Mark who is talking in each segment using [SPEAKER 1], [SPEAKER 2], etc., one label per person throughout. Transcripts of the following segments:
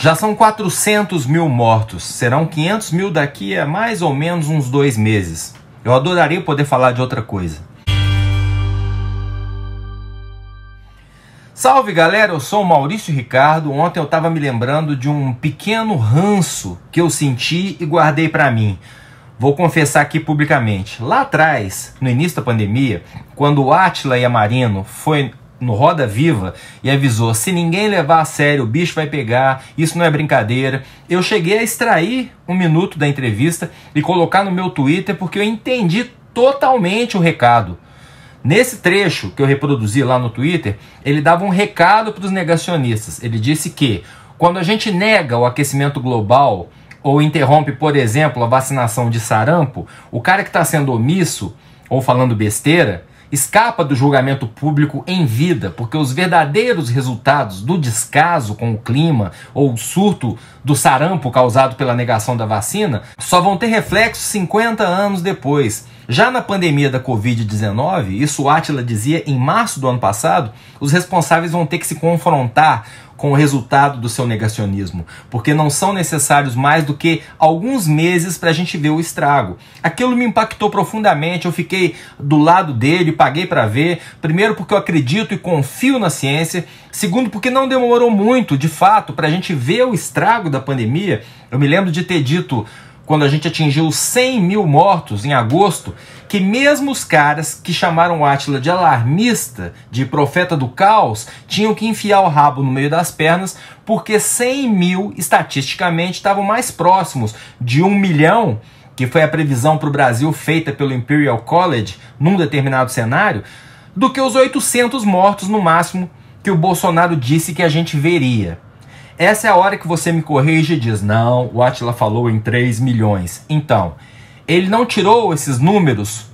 [SPEAKER 1] Já são 400 mil mortos, serão 500 mil daqui a mais ou menos uns dois meses. Eu adoraria poder falar de outra coisa. Salve galera, eu sou o Maurício Ricardo. Ontem eu estava me lembrando de um pequeno ranço que eu senti e guardei para mim. Vou confessar aqui publicamente. Lá atrás, no início da pandemia, quando o Atila e a Marino foi no Roda Viva e avisou: se ninguém levar a sério, o bicho vai pegar, isso não é brincadeira. Eu cheguei a extrair um minuto da entrevista e colocar no meu Twitter porque eu entendi totalmente o recado. Nesse trecho que eu reproduzi lá no Twitter, ele dava um recado para os negacionistas. Ele disse que quando a gente nega o aquecimento global ou interrompe, por exemplo, a vacinação de sarampo, o cara que está sendo omisso ou falando besteira escapa do julgamento público em vida, porque os verdadeiros resultados do descaso com o clima ou o surto do sarampo causado pela negação da vacina só vão ter reflexos 50 anos depois. Já na pandemia da Covid-19, isso o Atila dizia em março do ano passado, os responsáveis vão ter que se confrontar com o resultado do seu negacionismo, porque não são necessários mais do que alguns meses para a gente ver o estrago. Aquilo me impactou profundamente, eu fiquei do lado dele, paguei para ver. Primeiro, porque eu acredito e confio na ciência. Segundo, porque não demorou muito, de fato, para a gente ver o estrago da pandemia. Eu me lembro de ter dito quando a gente atingiu 100 mil mortos em agosto, que mesmo os caras que chamaram Átila de alarmista, de profeta do caos, tinham que enfiar o rabo no meio das pernas, porque 100 mil, estatisticamente, estavam mais próximos de um milhão, que foi a previsão para o Brasil feita pelo Imperial College num determinado cenário, do que os 800 mortos no máximo que o Bolsonaro disse que a gente veria. Essa é a hora que você me corrige e diz: não, o Atila falou em 3 milhões. Então, ele não tirou esses números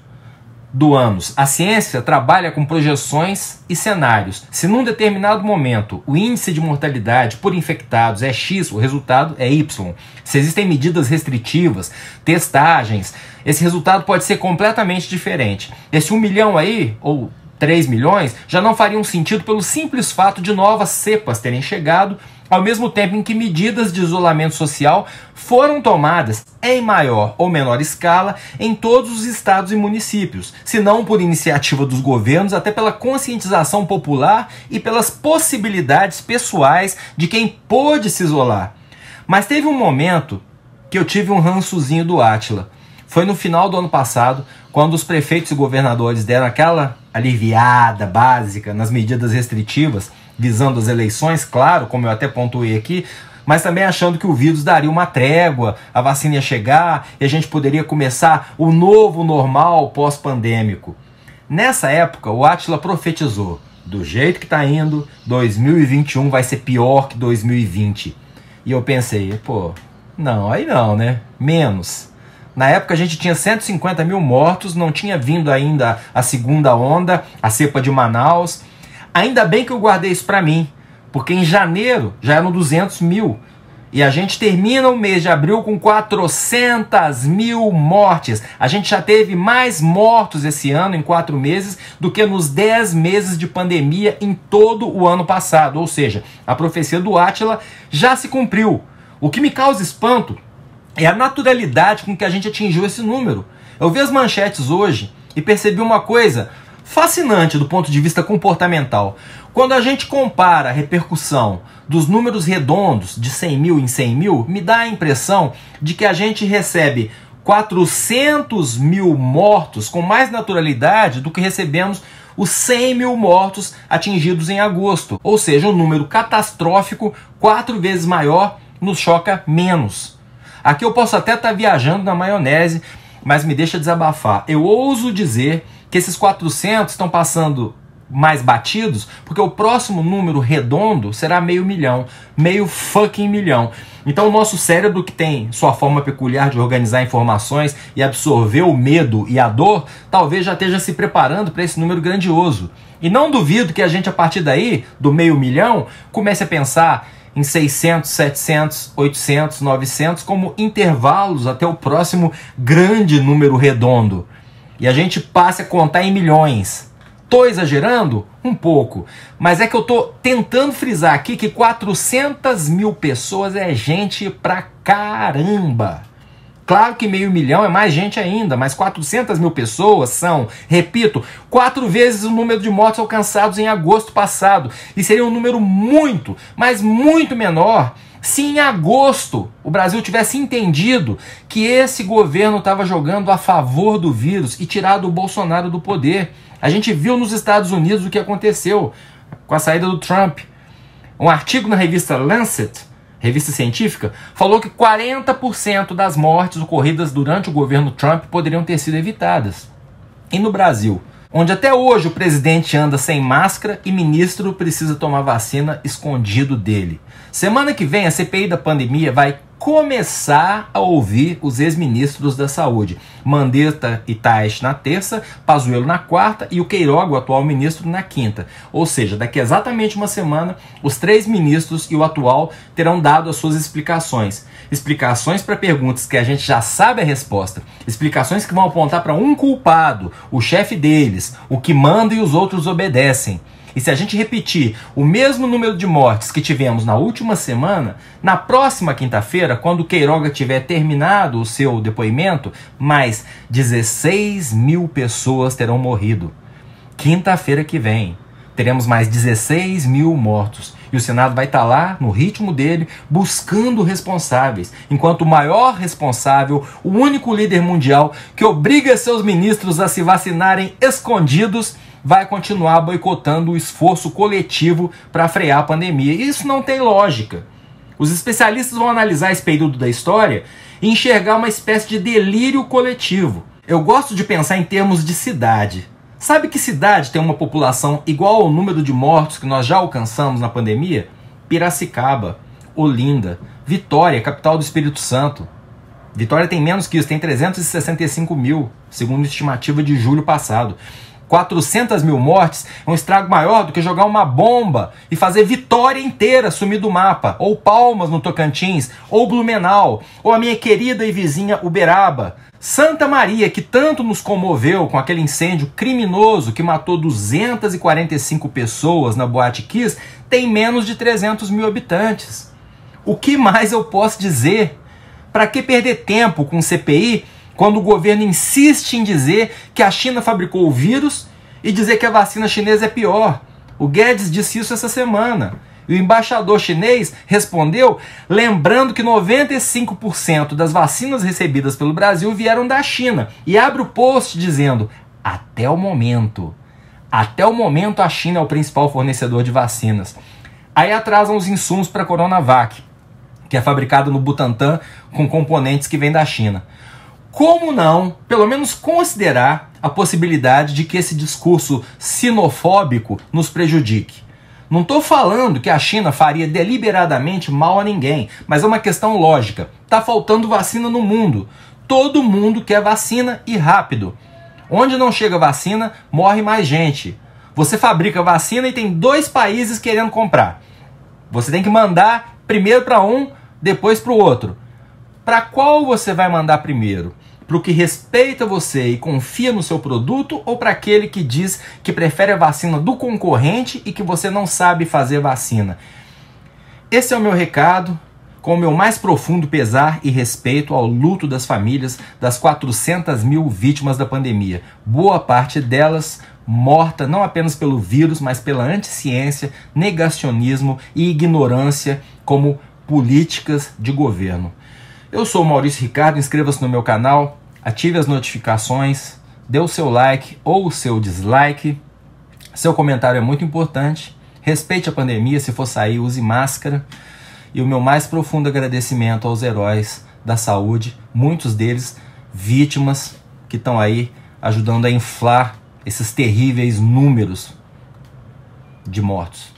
[SPEAKER 1] do anos. A ciência trabalha com projeções e cenários. Se num determinado momento o índice de mortalidade por infectados é X, o resultado é Y. Se existem medidas restritivas, testagens, esse resultado pode ser completamente diferente. Esse 1 milhão aí, ou 3 milhões, já não fariam sentido pelo simples fato de novas cepas terem chegado ao mesmo tempo em que medidas de isolamento social foram tomadas em maior ou menor escala em todos os estados e municípios, se não por iniciativa dos governos, até pela conscientização popular e pelas possibilidades pessoais de quem pôde se isolar. Mas teve um momento que eu tive um rançozinho do Átila. Foi no final do ano passado, quando os prefeitos e governadores deram aquela aliviada básica nas medidas restritivas visando as eleições, claro, como eu até pontuei aqui, mas também achando que o vírus daria uma trégua, a vacina ia chegar e a gente poderia começar o novo normal pós-pandêmico. Nessa época, o Atila profetizou: do jeito que está indo, 2021 vai ser pior que 2020. E eu pensei, pô, não, aí não, né? Menos. Na época a gente tinha 150 mil mortos, não tinha vindo ainda a segunda onda, a cepa de Manaus. Ainda bem que eu guardei isso para mim, porque em janeiro já eram 200 mil. E a gente termina o mês de abril com 400 mil mortes. A gente já teve mais mortos esse ano, em quatro meses, do que nos 10 meses de pandemia em todo o ano passado. Ou seja, a profecia do Átila já se cumpriu. O que me causa espanto é a naturalidade com que a gente atingiu esse número. Eu vi as manchetes hoje e percebi uma coisa fascinante do ponto de vista comportamental. Quando a gente compara a repercussão dos números redondos de 100 mil em 100 mil, me dá a impressão de que a gente recebe 400 mil mortos com mais naturalidade do que recebemos os 100 mil mortos atingidos em agosto. Ou seja, um número catastrófico quatro vezes maior nos choca menos. Aqui eu posso até estar tá viajando na maionese, mas me deixa desabafar. Eu ouso dizer que esses 400 estão passando mais batidos, porque o próximo número redondo será meio milhão, meio fucking milhão. Então o nosso cérebro que tem sua forma peculiar de organizar informações e absorver o medo e a dor, talvez já esteja se preparando para esse número grandioso. E não duvido que a gente a partir daí, do meio milhão, comece a pensar em 600, 700, 800, 900 como intervalos até o próximo grande número redondo e a gente passe a contar em milhões. Tô exagerando? Um pouco. Mas é que eu tô tentando frisar aqui que 400 mil pessoas é gente pra caramba. Claro que meio milhão é mais gente ainda, mas 400 mil pessoas são, repito, quatro vezes o número de mortos alcançados em agosto passado. E seria um número muito, mas muito menor se em agosto o Brasil tivesse entendido que esse governo estava jogando a favor do vírus e tirado o Bolsonaro do poder. A gente viu nos Estados Unidos o que aconteceu com a saída do Trump. Um artigo na revista Lancet, revista científica, falou que 40% das mortes ocorridas durante o governo Trump poderiam ter sido evitadas. E no Brasil? Onde até hoje o presidente anda sem máscara e ministro precisa tomar vacina escondido dele. Semana que vem a CPI da pandemia vai começar a ouvir os ex-ministros da saúde. Mandetta e Tais na terça, Pazuello na quarta e o Queiroga, o atual ministro, na quinta. Ou seja, daqui a exatamente uma semana, os três ministros e o atual terão dado as suas explicações. Explicações para perguntas que a gente já sabe a resposta. Explicações que vão apontar para um culpado, o chefe deles, o que manda e os outros obedecem. E se a gente repetir o mesmo número de mortes que tivemos na última semana, na próxima quinta-feira, quando o Queiroga tiver terminado o seu depoimento, mais 16 mil pessoas terão morrido. Quinta-feira que vem, teremos mais 16 mil mortos. E o Senado vai estar lá, no ritmo dele, buscando responsáveis. Enquanto o maior responsável, o único líder mundial que obriga seus ministros a se vacinarem escondidos, vai continuar boicotando o esforço coletivo para frear a pandemia. Isso não tem lógica. Os especialistas vão analisar esse período da história e enxergar uma espécie de delírio coletivo. Eu gosto de pensar em termos de cidade. Sabe que cidade tem uma população igual ao número de mortos que nós já alcançamos na pandemia? Piracicaba, Olinda, Vitória, capital do Espírito Santo. Vitória tem menos que isso, tem 365 mil, segundo estimativa de julho passado. 400 mil mortes é um estrago maior do que jogar uma bomba e fazer Vitória inteira sumir do mapa, ou Palmas no Tocantins, ou Blumenau, ou a minha querida e vizinha Uberaba. Santa Maria, que tanto nos comoveu com aquele incêndio criminoso que matou 245 pessoas na Boate Kiss, tem menos de 300 mil habitantes. O que mais eu posso dizer? Para que perder tempo com CPI quando o governo insiste em dizer que a China fabricou o vírus e dizer que a vacina chinesa é pior. O Guedes disse isso essa semana. E o embaixador chinês respondeu lembrando que 95% das vacinas recebidas pelo Brasil vieram da China. E abre o post dizendo: até o momento. Até o momento a China é o principal fornecedor de vacinas. Aí atrasam os insumos para a Coronavac, que é fabricado no Butantan com componentes que vêm da China. Como não, pelo menos considerar a possibilidade de que esse discurso sinofóbico nos prejudique? Não estou falando que a China faria deliberadamente mal a ninguém, mas é uma questão lógica. Está faltando vacina no mundo. Todo mundo quer vacina e rápido. Onde não chega vacina, morre mais gente. Você fabrica vacina e tem dois países querendo comprar. Você tem que mandar primeiro para um, depois para o outro. Para qual você vai mandar primeiro? Para o que respeita você e confia no seu produto ou para aquele que diz que prefere a vacina do concorrente e que você não sabe fazer vacina? Esse é o meu recado, com o meu mais profundo pesar e respeito ao luto das famílias das 400 mil vítimas da pandemia. Boa parte delas morta não apenas pelo vírus, mas pela anticiência, negacionismo e ignorância como políticas de governo. Eu sou o Maurício Ricardo, inscreva-se no meu canal, ative as notificações, dê o seu like ou o seu dislike. Seu comentário é muito importante. Respeite a pandemia, se for sair, use máscara. E o meu mais profundo agradecimento aos heróis da saúde, muitos deles vítimas que estão aí ajudando a inflar esses terríveis números de mortos.